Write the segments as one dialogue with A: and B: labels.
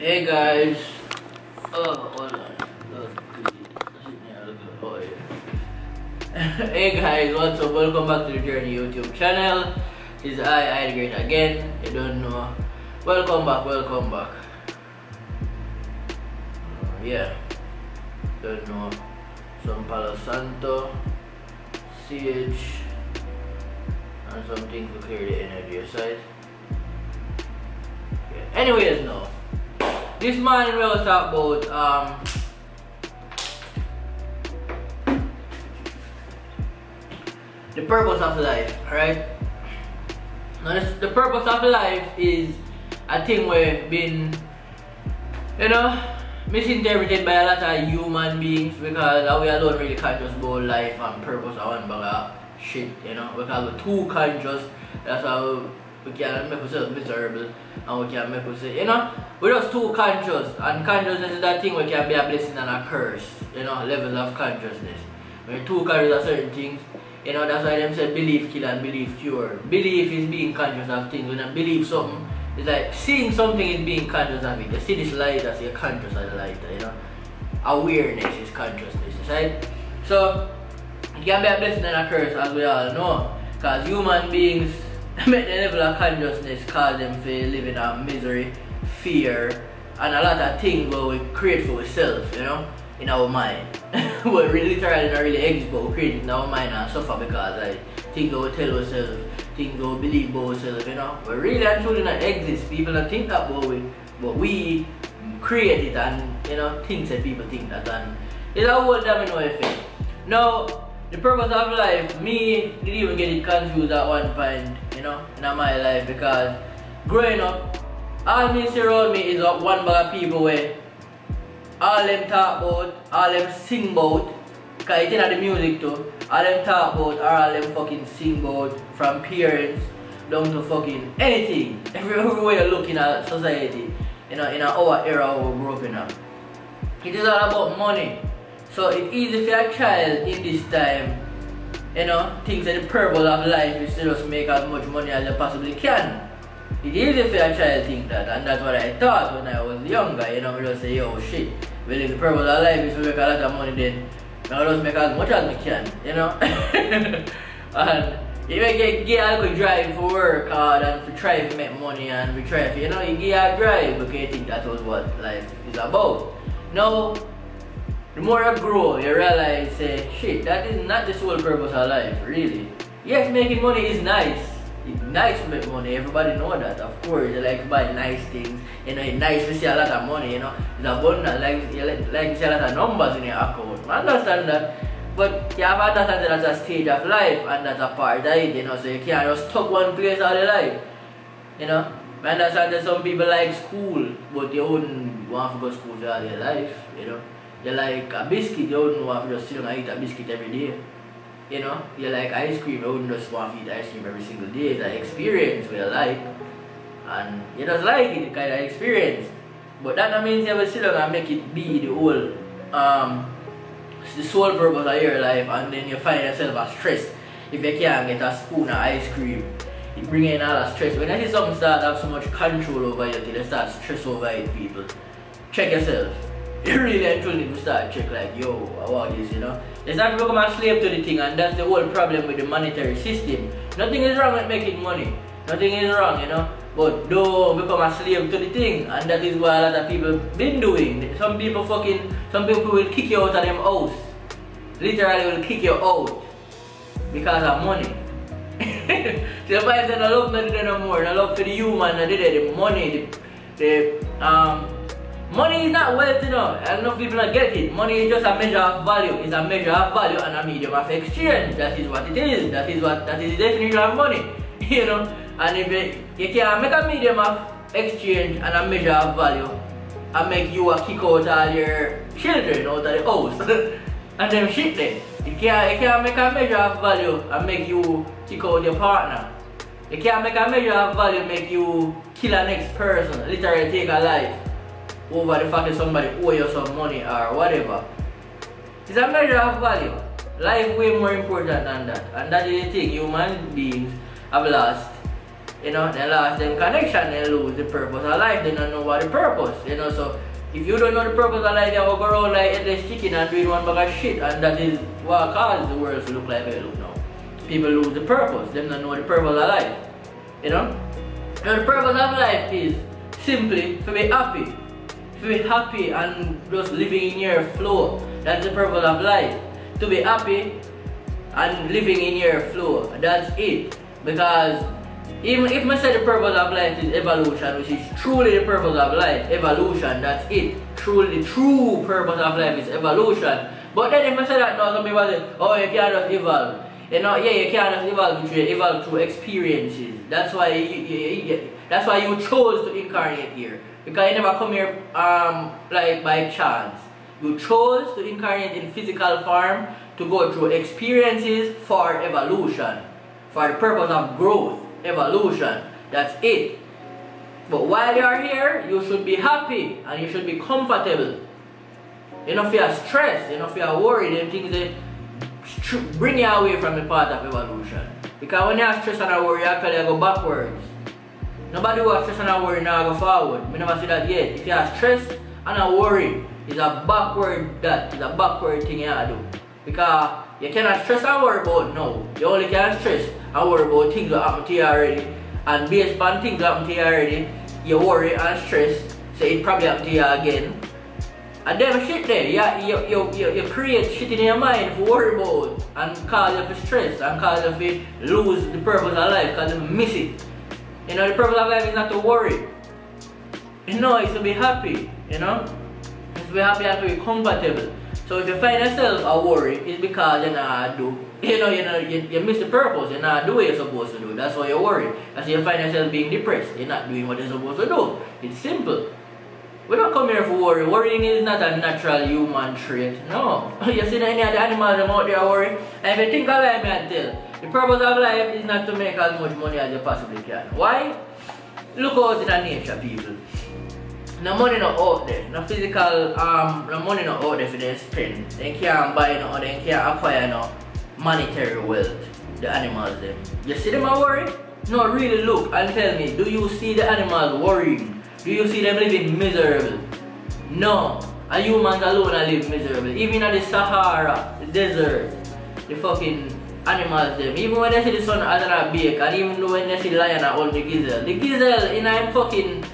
A: Hey guys. Oh, look oh, hey guys, what's up? Welcome back to the Journey YouTube channel. Is I, I Great again. You don't know. Welcome back, welcome back. Uh, yeah. Don't know. Some Palo Santo, CH, and something to clear the energy aside. Yeah. Anyways, no. This morning we talk about um the purpose of life, right? Now this, the purpose of life is a thing where been you know misinterpreted by a lot of human beings because we alone really conscious about life and purpose one bag of shit, you know, because we're too conscious, that's how we can make ourselves miserable and we can make ourselves, you know, we're just too conscious and consciousness is that thing where can be a blessing and a curse, you know, levels of consciousness. When you're too conscious of certain things, you know, that's why them say belief kill and belief cure. Belief is being conscious of things. When you believe something, it's like seeing something is being conscious of it. You see this light as you're conscious of the light, you know. Awareness is consciousness, right? So it can be a blessing and a curse as we all know. Because human beings make the level of consciousness cause them to live in a misery, fear, and a lot of things where we create for ourselves, you know, in our mind. we really literally not really exist, but we create in our mind and suffer because like things we tell ourselves, things we believe about ourselves, you know. We really and truly not exist. People don't think that about we, but we create it and you know things that people think that and it's a whole domino effect. Now the purpose of life, me didn't even get it confused at one point, you know, in my life because growing up, all me see around me is up one bag of people where all them talk about, all them sing about, cause it's in the music too, all them talk about or all them fucking sing about from parents down to fucking anything, everywhere you look in a society, you know, in our era we grew up. It is all about money. So it's easy for a child in this time, you know, things that the purpose of life is to just make as much money as you possibly can. It's easy for a child think that, and that's what I thought when I was younger, you know, we just say, yo, shit, well, if the purpose of life is to make a lot of money, then I'll just make as much as I can, you know? and if I get, get I could drive for work hard and for try to make money and we try to, you know, you get a drive because you think that was what life is about. Now, the more you grow, you realize, say, shit, that is not the sole purpose of life, really. Yes, making money is nice. It's nice to make money, everybody know that, of course. You like to buy nice things, you know, it's nice to see a lot of money, you know. It's abundant, like, you like, like to see a lot of numbers in your account. I understand that. But you have to understand that that's a stage of life and that's a part of it, you know, so you can't just stuck one place all your life. You know? I understand that some people like school, but you wouldn't want to go to school all your life, you know. You like a biscuit, you wouldn't want to just sit down and eat a biscuit every day. You know, you like ice cream, you wouldn't just want to eat ice cream every single day. It's an experience we like. And you just like it, kind of experience. But that means you have to sit down and make it be the whole, um, the sole purpose of your life. And then you find yourself a stress if you can't get a spoon of ice cream. It bring in all the stress. When you see something start have so much control over you till start stress over it, people, check yourself. You really and truly need to start check like, yo, I want this, you know. It's not become a slave to the thing and that's the whole problem with the monetary system. Nothing is wrong with making money. Nothing is wrong, you know. But don't become a slave to the thing and that is what a lot of people been doing. Some people fucking, some people will kick you out of them house. Literally will kick you out because of money. so if I say no love not no more, no love for the human, no did the money, the, the um money is not wealth, you know. I know people not get it. Money is just a measure of value. It's a measure of value and a medium of exchange. That is what it is. That is what that is the definition of money. You know. And if you, you can make a medium of exchange and a measure of value and make you a kick out all your children out of the house and them shit then. You can't, you can't make a measure of value and make you kick out your partner. You can't make a measure of value make you kill a next person, literally take a life over the fact that somebody owe you some money or whatever. It's a measure of value. Life way more important than that. And that is the thing, human beings have lost You know, they lost them connection, they lose the purpose of life, they don't know what the purpose, you know, so if you don't know the purpose of life, you will go around like headless chicken and doing one bag of shit and that is what causes the world to look like it look now. People lose the purpose, they don't know the purpose of life. You know? And the purpose of life is simply to be happy. To be happy and just living in your flow. That's the purpose of life. To be happy and living in your flow. That's it. Because even if I say the purpose of life is evolution, which is truly the purpose of life, evolution, that's it. Truly, the true purpose of life is evolution. But then if I say that now, some people say, oh, you can't just evolve. You know, yeah, you can't just evolve through, evolve through experiences. That's why you, you, you, that's why you chose to incarnate here. Because you never come here um, like by chance. You chose to incarnate in physical form to go through experiences for evolution, for the purpose of growth evolution. That's it. But while you are here, you should be happy and you should be comfortable. You you are stressed, you you are worried, them things they bring you away from the path of evolution. Because when you are stressed and worry, you actually go backwards. Nobody who are stressed and worry now go forward. We never see that yet. If you are stressed and worry, it's a backward that, it's a backward thing you have do. Because you cannot stress and worry about no. You only can stress and worry about things that happen to you already. And based on things that happen to you already, you worry and stress, so it probably happen to you again. And then shit there, you, you, you, you, you create shit in your mind worry about and cause you stress and cause you lose the purpose of life because you miss it. You know, the purpose of life is not to worry. You know, it's to be happy, you know? It's to be happy and to be comfortable. So if you find yourself a worry, it's because you're not do, you know, you know, you, you miss the purpose, you're not doing what you're supposed to do. That's why you're worried. That's why you find yourself being depressed. You're not doing what you're supposed to do. It's simple. We don't come here for worry. Worrying is not a natural human trait. No. you see any of the animals out there worry? And if you think of life, I tell, the purpose of life is not to make as much money as you possibly can. Why? Look out in the nature, people no money not out there, no physical, um, no money not out there for them spend. They can't buy no, they can't acquire no monetary wealth, the animals them. You see them are worry? No, really look and tell me, do you see the animals worrying? Do you see them living miserable? No. A humans alone are live miserable. Even in the Sahara, the desert, the fucking animals them. Even when they see the sun as a bake, and even when they see lion and all the gazelle. The gazelle in a fucking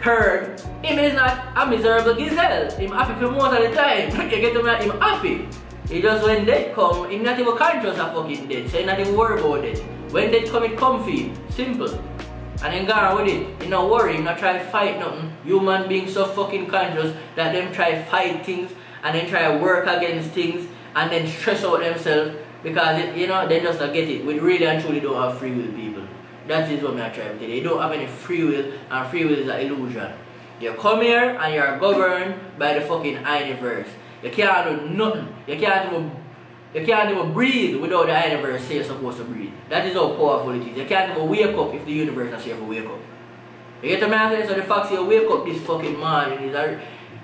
A: herd, him is not a miserable gazelle. Him happy for most of the time. you get to me, him happy. He just when death come, him not even conscious of fucking death, so he not even worry about it. When death come, it comfy. Simple. And then gone with it. You know worry, him not try to fight nothing. Human beings so fucking conscious that them try fight things and then try work against things and then stress out themselves because it, you know they just don't get it. We really and truly don't have free will people. That is what I'm trying to tell you. Don't have any free will, and free will is an illusion. You come here and you're governed by the fucking universe. You can't do nothing. You can't even you can't even breathe without the universe say you're supposed to breathe. That is how powerful it is. You can't even wake up if the universe here to wake up. You get the message? So the fact you wake up this fucking morning is a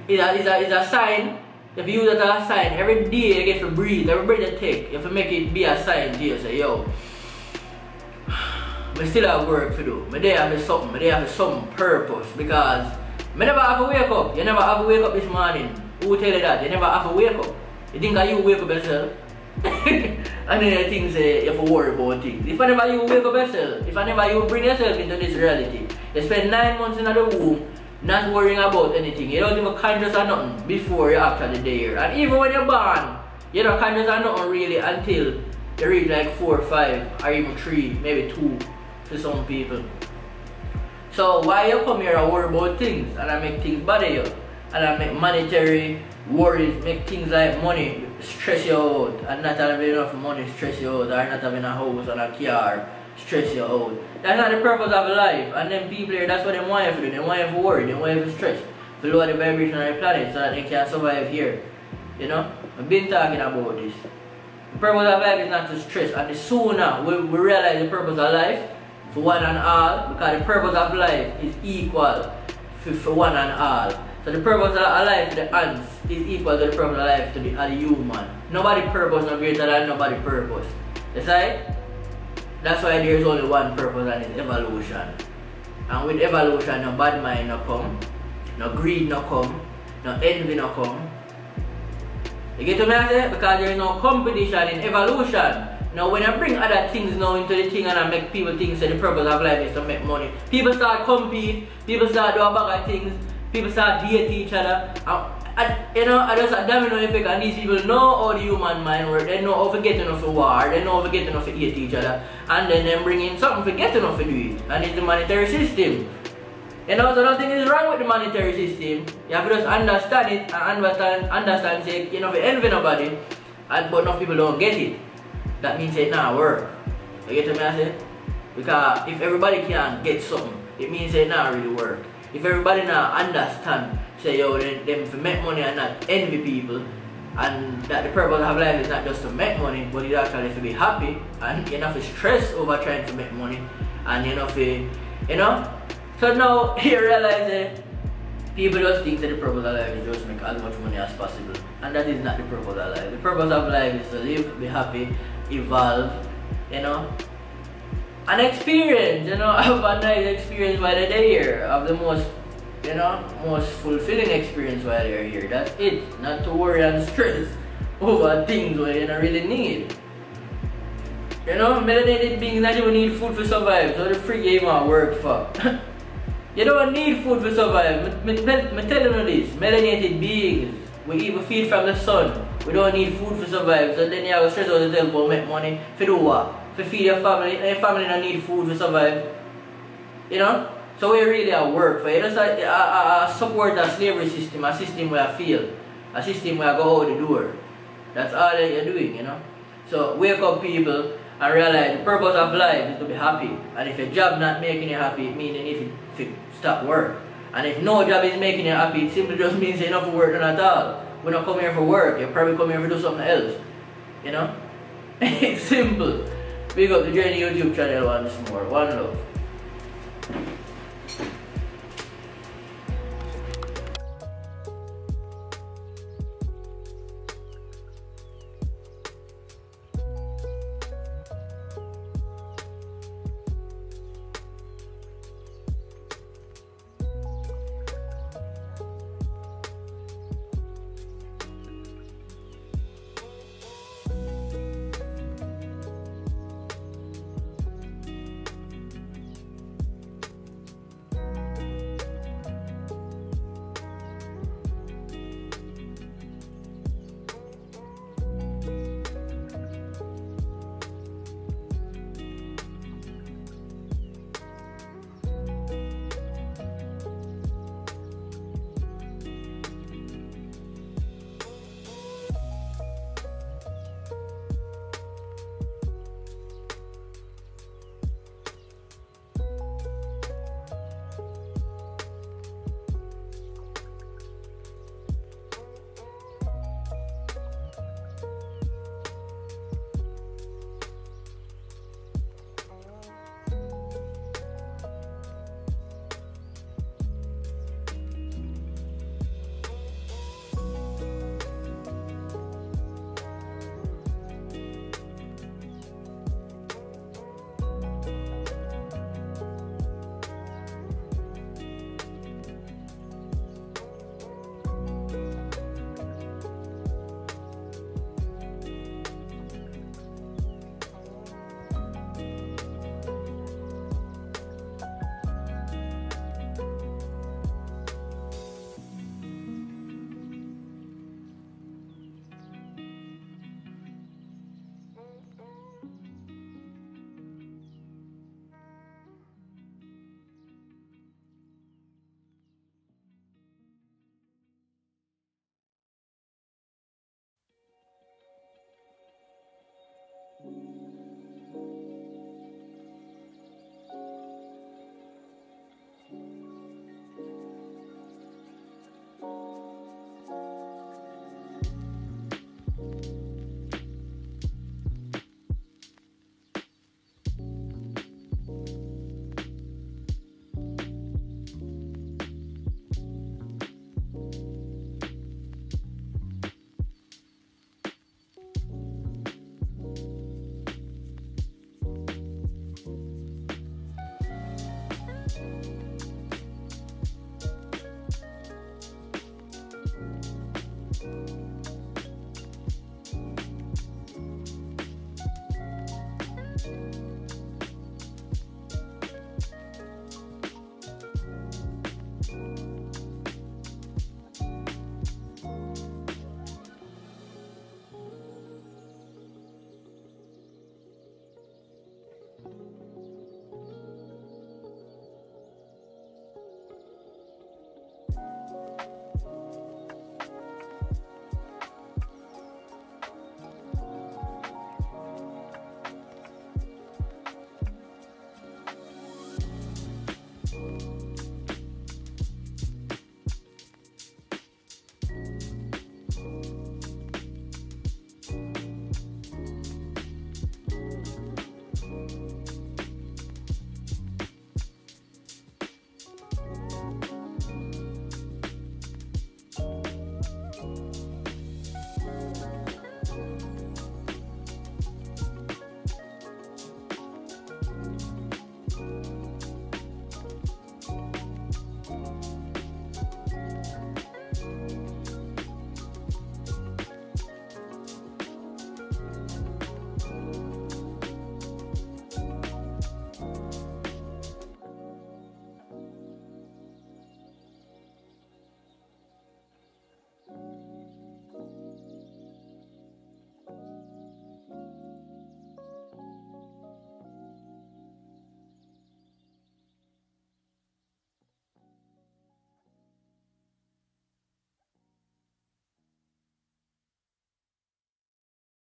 A: is a, is a, is a sign. If you use it as a sign, every day you get to breathe, every breath you take, have to make it be a sign to you. Say, yo, I still have work to do. I day have something, I day have some purpose because I never have to wake up. You never have to wake up this morning. Who tell you that? You never have to wake up. You think that you wake up yourself? and then you think say you have to worry about things. If I never you wake up yourself, if I never you bring yourself into this reality, you spend nine months in the womb not worrying about anything. You don't even conscious of nothing before you actually there. And even when you're born, you're not conscious of nothing really until you reach like four or five or even three, maybe two to some people. So why you come here and worry about things and I make things bother you and I make monetary worries, make things like money stress you out and not having enough money stress you out or not having a house and a car stress you out. That's not the purpose of life and then people that's what they want you to do. They want you to worry, they want you to stress. To lower the vibration of the planet so that they can survive here. You know? I've been talking about this. The purpose of life is not to stress and the sooner we, we realize the purpose of life for one and all because the purpose of life is equal for, for one and all. So the purpose of life to the ants is equal to the purpose of life to the, the human. Nobody purpose no greater than nobody purpose. You see? That's why there's only one purpose and it's evolution. And with evolution, no bad mind no come, no greed no come, no envy no come. You get what I say? Because there is no competition in evolution. Now when I bring other things now into the thing and I make people think that the purpose of life is to make money, people start compete, people start do a bag of things, people start date each other. And, you know, I just a domino effect and these people know how the human mind works. They know how to get enough of war, they know how to get enough hate each other. And then they bring in something for get enough to do it. And it's the monetary system. You know, so nothing is wrong with the monetary system. You have to just understand it and understand, understand say, you know, if you envy nobody, and, but enough people don't get it that means it not work. You get what I say? Because if everybody can get something, it means it not really work. If everybody not understand, say yo, them, them to make money and not envy people, and that the purpose of life is not just to make money, but it actually to be happy, and you know, to stress over trying to make money, and you know, to, you know. So now you realize that people just think that the purpose of life is just make as much money as possible, and that is not the purpose of life. The purpose of life is to live, be happy, evolve, you know. An experience, you know, have a nice experience while they're here, of the most, you know, most fulfilling experience while you're here. That's it. Not to worry and stress over things where you don't really need. You know, melanated beings not even need food for survive, so the freak you even work for. you don't need food for survive. I'm telling you this, melanated beings, we even feed from the sun. We don't need food to survive. So then you have to stress out yourself about make money. For do what? For feed your family. And your family don't need food to survive. You know? So we really at work for you. Just a, a, a support a slavery system, a system where I feel. A system where I go out the door. That's all that you're doing, you know? So wake up people and realize the purpose of life is to be happy. And if your job not making you happy, it means you need to stop work. And if no job is making you happy, it simply just means you're not for at all. We don't come here for work. You probably come here to do something else. You know? it's simple. Big up the Journey YouTube channel once more. One love.